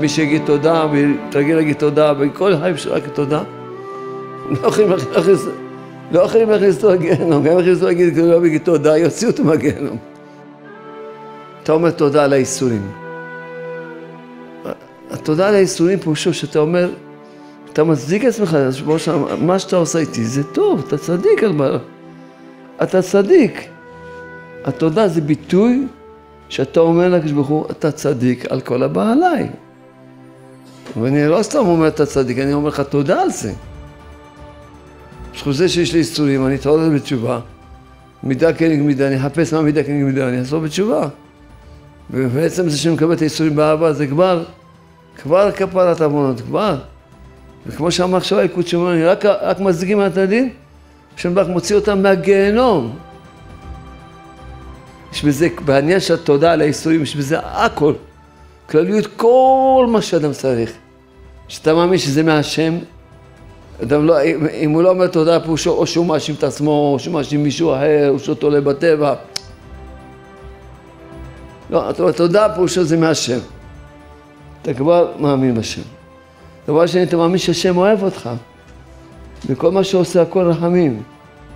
מי שיגיד תודה ויתרגל להגיד תודה וכל החיים שלו רק תודה, לא יכולים להכניס, לא יכולים להכניס אותו לגיהנום, גם יכניסו להגיד לא להגיד תודה, יוציאו אותו מהגיהנום. אתה אומר תודה על האיסורים. התודה על האיסורים פירושו שאתה אומר, אתה מצדיק עצמך, מה שאתה עושה איתי זה טוב, אתה צדיק, אתה צדיק. התודה זה ביטוי שאתה אומר לקדוש ברוך הוא, אתה צדיק על כל הבא. ואני לא סתם אומר אתה צדיק, אני אומר לך תודה על זה. בזכות זה שיש לי איסורים, אני אתעורר בתשובה. מידה כנגד מידה, אני אחפש מה מידה כנגד מידה, אני אעשור בתשובה. ובעצם זה שאני מקבל את האיסורים באהבה, זה כבר, כבר כפרת עוונות, כבר. וכמו שאמר עכשיו היקוד אני רק, רק מצדיקים את הדין, השם ברוך מוציא אותם מהגיהנום. יש בזה, בעניין של התודה על האיסורים, יש בזה הכל. כלליות כל מה שאדם צריך. שאתה מאמין שזה מהשם, אדם לא, אם הוא לא אומר תודה או שהוא מאשים את עצמו, או שהוא מאשים מישהו אחר, או שהוא תולה בטבע. לא, אתה אומר תודה פירושו זה מהשם. אתה כבר מאמין בשם. דבר שני, אתה מאמין שהשם אוהב אותך. וכל מה שעושה הכל רחמים.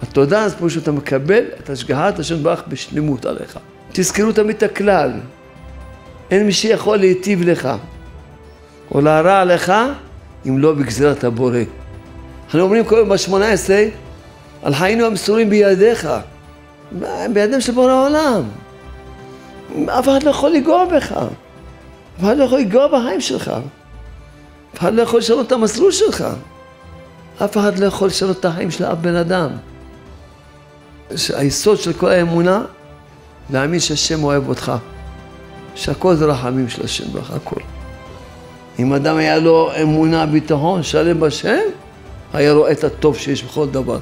התודה אז פירושו אתה מקבל את השגחת השם ברך בשלמות עליך. תזכרו תמיד את הכלל. אין מי שיכול להיטיב לך או להרע לך אם לא בגזירת הבורא. אנחנו אומרים כל יום בשמונה עשרה, על חיינו המסורים בידיך. בידיהם של בורא העולם. אף אחד לא יכול לגוע בך. אף אחד לא יכול לגוע בחיים שלך. אף אחד לא יכול לשנות את המסלול שלך. אף אחד לא יכול לשנות את החיים של אף בן אדם. היסוד של כל האמונה, להאמין שהשם אוהב אותך. שהכל זה רחמים של השם בך, הכל. אם אדם היה לו אמונה, ביטחון, שלם בשם, היה רואה את הטוב שיש בכל דבר.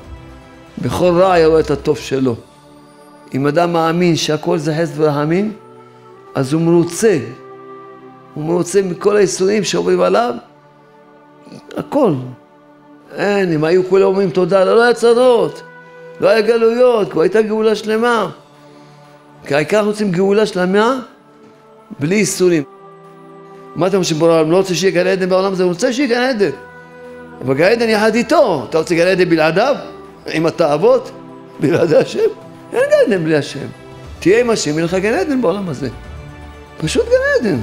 בכל רע היה רואה את הטוב שלו. אם אדם מאמין שהכל זה חסד ורחמים, אז הוא מרוצה. הוא מרוצה מכל האיסורים שעוברים עליו, הכל. אין, אם היו כולם אומרים תודה, לא, לא היה צרות, לא היה גלויות, כבר הייתה גאולה שלמה. כי העיקר רוצים גאולה שלמה בלי איסורים. מה אתה חושב בעולם? לא רוצה שיהיה גן עדן בעולם הזה? הוא רוצה שיהיה גן עדן. אבל גן עדן יחד איתו. אתה רוצה גן עדן בלעדיו? עם התאוות? בלעדי השם? אין גן עדן בלי השם. תהיה עם השם, יהיה לך גן עדן בעולם הזה. פשוט גן עדן.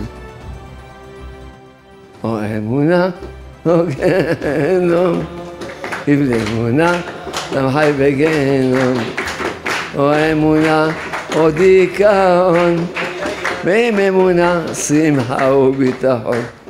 או אמונה, או גיהנום, יבלי אמונה, למה חי בגיהנום. או אמונה, או דיכאון. ועם אמונה, שמחה וביטחון.